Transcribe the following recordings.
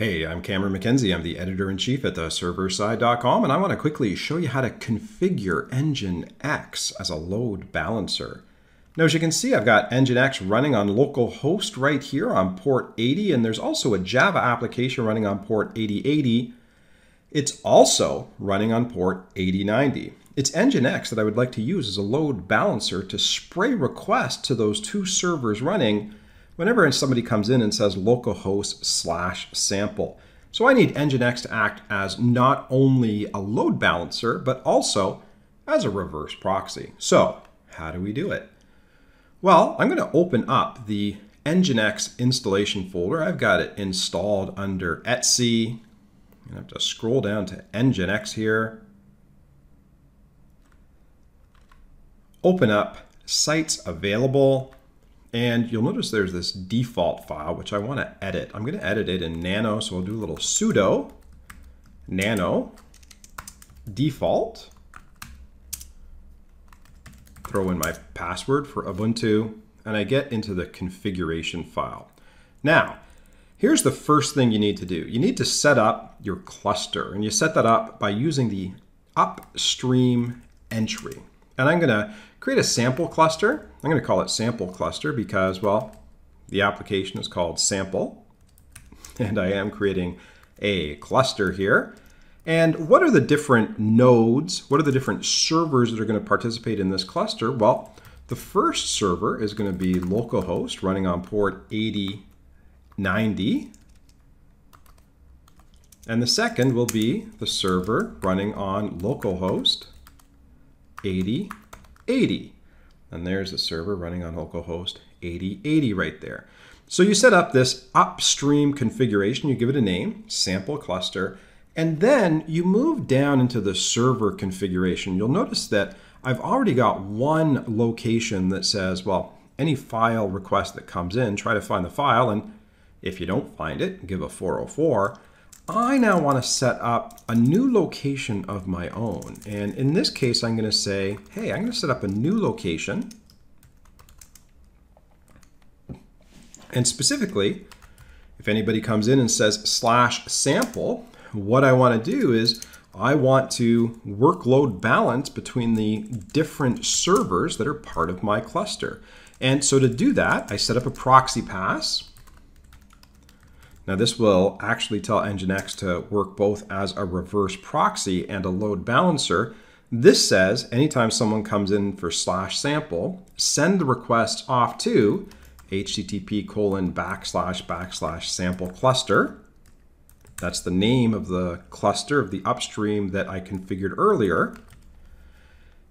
Hey, I'm Cameron McKenzie. I'm the editor-in-chief at the serverside.com, and I want to quickly show you how to configure Engine X as a load balancer. Now, as you can see, I've got Engine X running on localhost right here on port 80, and there's also a Java application running on port 8080. It's also running on port 8090. It's Nginx that I would like to use as a load balancer to spray requests to those two servers running whenever somebody comes in and says localhost slash sample. So I need Nginx to act as not only a load balancer, but also as a reverse proxy. So how do we do it? Well, I'm going to open up the Nginx installation folder. I've got it installed under etc. I have to scroll down to Nginx here. Open up sites available. And you'll notice there's this default file, which I want to edit. I'm going to edit it in nano, so I'll do a little sudo nano default. Throw in my password for Ubuntu, and I get into the configuration file. Now, here's the first thing you need to do. You need to set up your cluster, and you set that up by using the upstream entry. And I'm going to create a sample cluster. I'm going to call it sample cluster because, well, the application is called sample. And I am creating a cluster here. And what are the different nodes? What are the different servers that are going to participate in this cluster? Well, the first server is going to be localhost running on port 8090. And the second will be the server running on localhost 8080. And there's the server running on localhost 8080 right there. So you set up this upstream configuration, you give it a name, sample cluster, and then you move down into the server configuration. You'll notice that I've already got one location that says, well, any file request that comes in, try to find the file, and if you don't find it, give a 404. I now want to set up a new location of my own. And in this case, I'm going to say, hey, I'm going to set up a new location. And specifically, if anybody comes in and says slash sample, what I want to do is I want to workload balance between the different servers that are part of my cluster. And so to do that, I set up a proxy pass now this will actually tell Nginx to work both as a reverse proxy and a load balancer. This says anytime someone comes in for slash sample, send the request off to http colon backslash backslash sample cluster. That's the name of the cluster of the upstream that I configured earlier.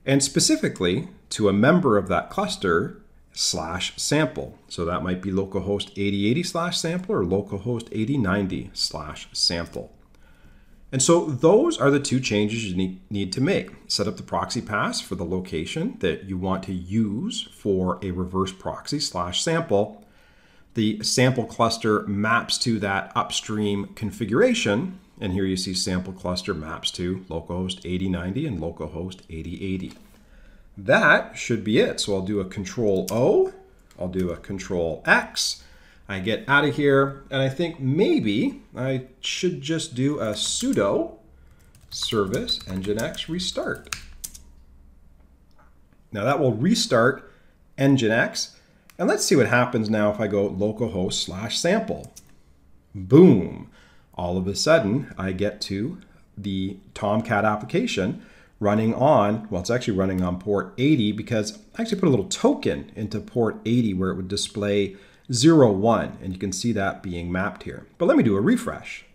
And specifically to a member of that cluster, slash sample. So that might be localhost 8080 slash sample or localhost 8090 slash sample. And so those are the two changes you need to make. Set up the proxy pass for the location that you want to use for a reverse proxy slash sample. The sample cluster maps to that upstream configuration. And here you see sample cluster maps to localhost 8090 and localhost 8080 that should be it. So I'll do a control O, I'll do a control X, I get out of here, and I think maybe I should just do a sudo service nginx restart. Now that will restart nginx, and let's see what happens now if I go localhost slash sample. Boom. All of a sudden, I get to the Tomcat application, running on, well, it's actually running on port 80 because I actually put a little token into port 80 where it would display 01, and you can see that being mapped here. But let me do a refresh.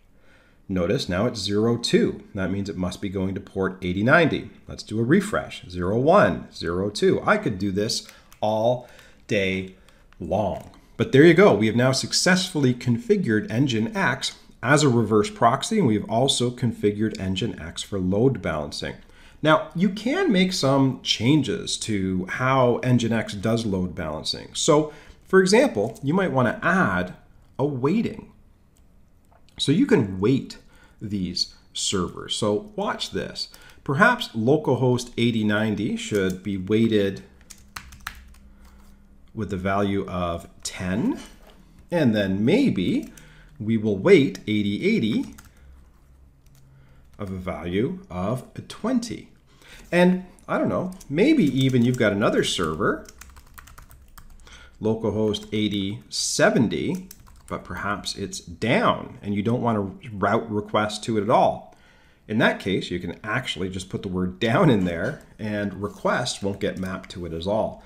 Notice now it's 02. That means it must be going to port 8090. Let's do a refresh. 01, 02. I could do this all day long. But there you go. We have now successfully configured Nginx as a reverse proxy, and we've also configured Nginx for load balancing. Now, you can make some changes to how Nginx does load balancing. So, for example, you might want to add a weighting. So you can weight these servers. So watch this. Perhaps localhost 8090 should be weighted with the value of 10. And then maybe we will wait 8080 of a value of 20. And I don't know, maybe even you've got another server, localhost 8070, but perhaps it's down and you don't want to route requests to it at all. In that case, you can actually just put the word down in there and requests won't get mapped to it at all.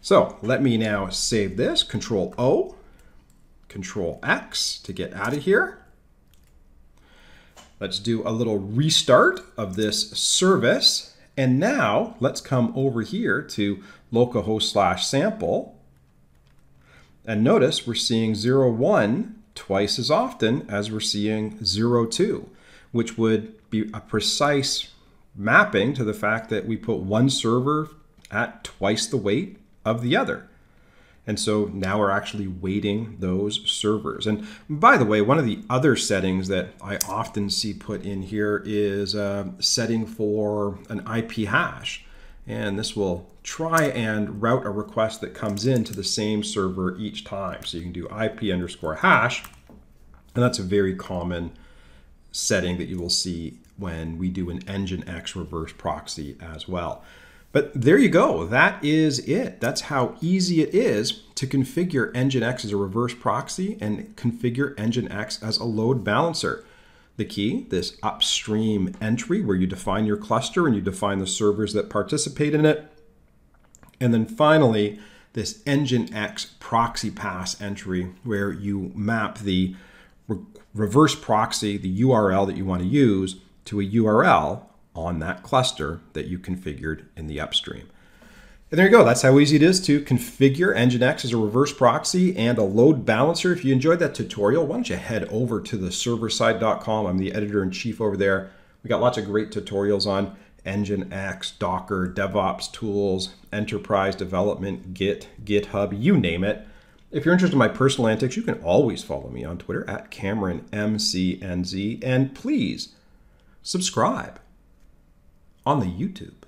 So let me now save this, Control O, Control X to get out of here. Let's do a little restart of this service. And now let's come over here to localhost slash sample. And notice we're seeing 01 twice as often as we're seeing 02, which would be a precise mapping to the fact that we put one server at twice the weight of the other. And so now we're actually weighting those servers. And by the way, one of the other settings that I often see put in here is a setting for an IP hash. And this will try and route a request that comes in to the same server each time. So you can do IP underscore hash. And that's a very common setting that you will see when we do an Nginx reverse proxy as well. But there you go. That is it. That's how easy it is to configure Nginx as a reverse proxy and configure Nginx as a load balancer. The key, this upstream entry where you define your cluster and you define the servers that participate in it. And then finally, this Nginx proxy pass entry where you map the re reverse proxy, the URL that you want to use, to a URL on that cluster that you configured in the upstream. And there you go. That's how easy it is to configure Nginx as a reverse proxy and a load balancer. If you enjoyed that tutorial, why don't you head over to the serverside.com. I'm the editor-in-chief over there. We got lots of great tutorials on Nginx, Docker, DevOps tools, enterprise development, Git, GitHub, you name it. If you're interested in my personal antics, you can always follow me on Twitter at CameronMCNZ. And please subscribe on the YouTube.